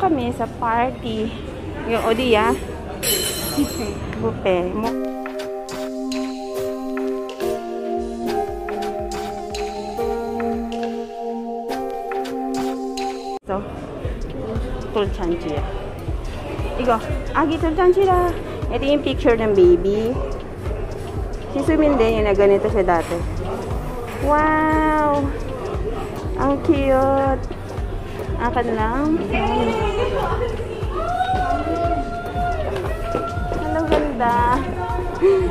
kami sa party. Yung Odia. Bupe. Mu- So, tulchanchira. Igo, agi tulchanchira. Ito yung picture ng baby. Si Sumin din yung na ganito siya dati. Wow! Ang cute! Akan lang. Hello, ganda.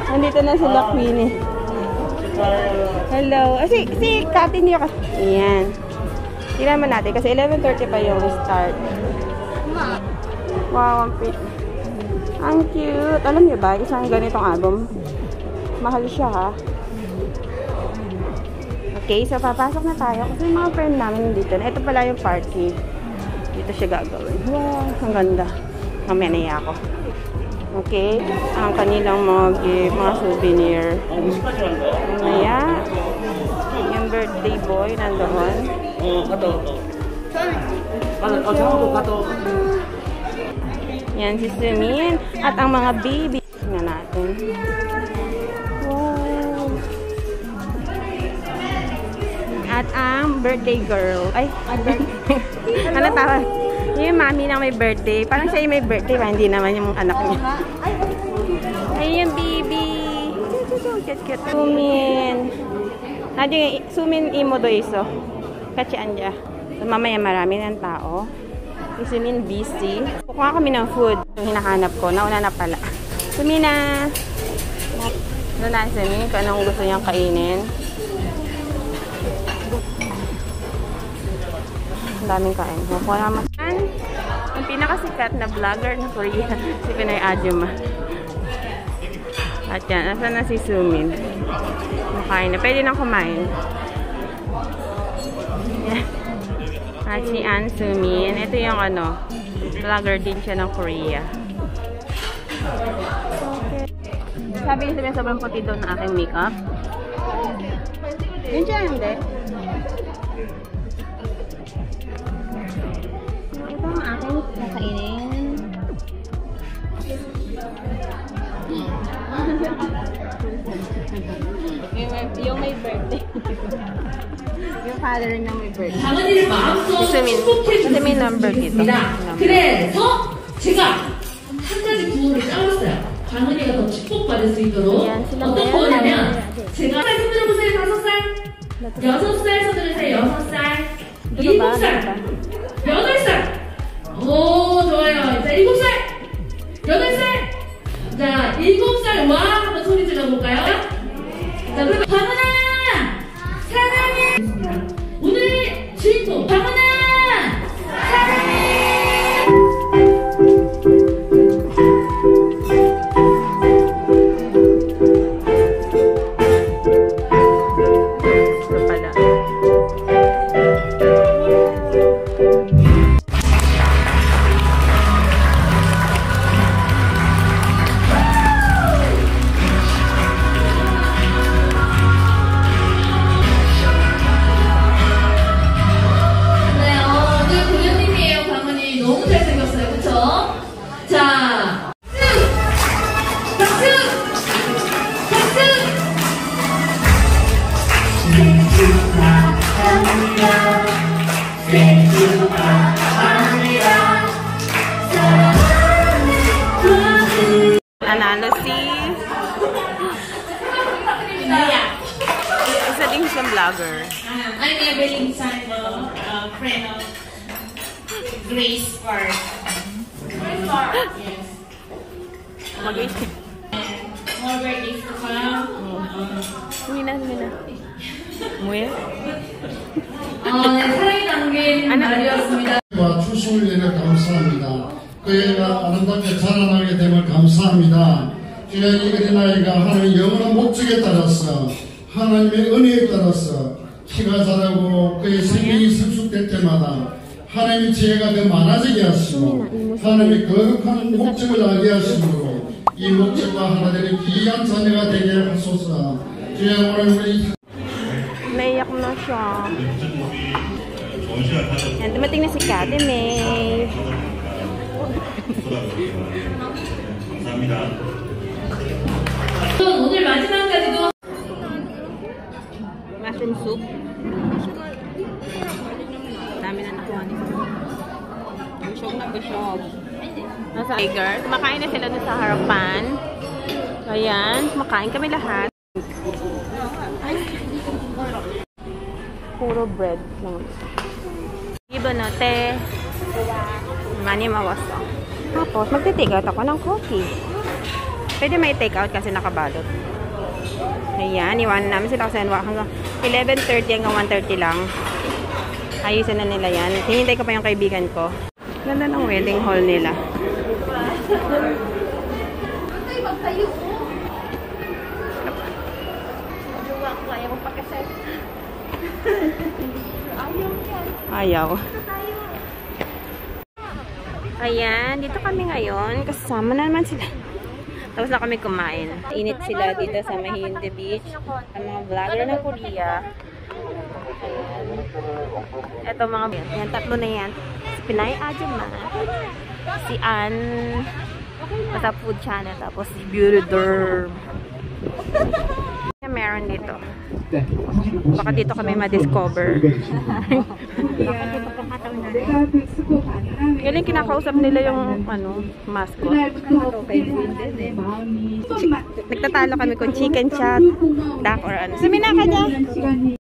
Nandito na sila Queenie. Hello. Ah, si, si Kati niyo ka. Ayan. Tingnan mo natin kasi 11.30 pa yung start. Wow, ang pretty. Ang cute. Alam niyo ba, isang ganitong album, mahal siya ha. Okay, so papasok na tayo kasi mga friend namin dito. Ito pala yung party. Dito siya gagawin. Wow, ang ganda. Mamaya niya ako. Okay, ang kanilang mga gift, eh, mga souvenir. Mamaya, yung birthday boy nandoon. Yan si Sumin. At ang mga baby. Tingnan natin. Wow. At ang birthday girl. Ay, birthday. tawag? Yung mami na may birthday. Parang siya yung may birthday, ba? Hindi naman yung anak niya. Ay, yung baby. Cute, cute. Sumin. Nadi, sumin imo do iso. Kachi anja. So, mamaya marami ng tao. Sumin busy. Kukuha kami ng food. Yung hinahanap ko. Nauna na pala. Sumina! Doon na Sumin kung anong gusto niyang kainin. Daming kain. Kukuha naman. Ang pinakasikat na vlogger na Korea. si Pinoy Ajuma. At yan. Nasa na si Sumin? Makain na. Pwede nang kumain. Yan. At si Ann Sumin. Ito yung ano, vlogger din siya ng Korea. Okay. Sabi niya sabihin sobrang puti daw ng aking makeup. Yun siya, hindi. Aking nakainin. yung, may, yung may birthday. yung father na may birthday. 장은이를 마음껏 수민, 넘버. 기도. 그래서 제가 한 가지 구호를 짜봤어요. 장은이가 더 축복받을 수 있도록 어떤. 구호냐면 제가 살손 들어 보세요. 다섯 살, 여섯 살 손 들으세요. 여섯 살, 일곱 살, Nanalo si... Isa din siyang vlogger. Um, I'm Evelyn Santo, uh, friend of Grace Park. Grace Park, yes. Mag-isip. More birthdays to come. Mina, mina. Muya? 어, 네, 사랑이 담긴 아니, 날이었습니다. 와 추수를 위해 감사합니다. 그의 아름답게 자라나게 됨을 감사합니다. 주여 이 어린 아이가 하나님 영원한 목적에 따라서 하나님의 은혜에 따라서 키가 자라고 그의 생명이 성숙될 때마다 하나님의 지혜가 더 많아지게 하시고 하나님의 거룩한 목적을 알게 하심으로 이 목적과 하나 되는 귀한 자녀가 되게 하소서 주여 오늘 우리 Naiyak na siya. Yan, dumating na si Kate May. 감사합니다. 오늘 마지막까지도 Mushroom soup. Dami na nakuha nito. Busog na busog. Nasa Tiger. Kumakain na sila dun sa harapan. Ayan. Kumakain kami lahat. Puro bread lang. Iba na te. Mani mawasa. Tapos, magte-take out ako ng coffee. Pwede may take out kasi nakabalot. Ayan, iwanan namin sila kasi hanggang 11.30 hanggang 1.30 lang. Ayusin na nila yan. Hinintay ko pa yung kaibigan ko. Ganda ng wedding hall nila. Ayaw. Ayan, dito kami ngayon. Kasama na naman sila. Tapos na kami kumain. Init sila dito sa Mahinde Beach. Ang mga vlogger ng Korea. Ayan. Ito mga yan, tatlo na yan. Si Pinay Ajima. Si Ann. Sa food channel. Tapos si Beauty Derm. Meron dito. Baka dito kami ma-discover. Galing kinakausap nila yung ano, mascot. Nagtatalo kami kung chicken chat, duck or ano. Sumina ka dyan!